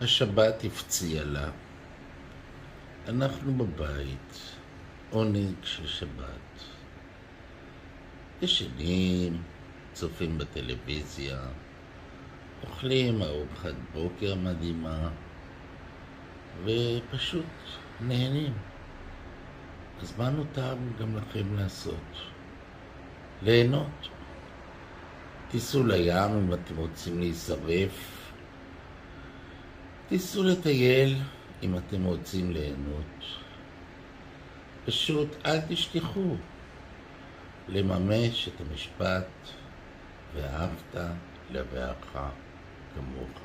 השבת הפציעה לה. אנחנו בבית, עונג של שבת. ישנים, צופים בטלוויזיה, אוכלים ארוחת בוקר מדהימה, ופשוט נהנים. אז מה נותר גם לכם לעשות? ליהנות. תיסעו לים אם אתם רוצים להישרף. תיסעו לטייל אם אתם רוצים ליהנות. פשוט אל תשכחו לממש את המשפט ואהבת לרעך כמוך.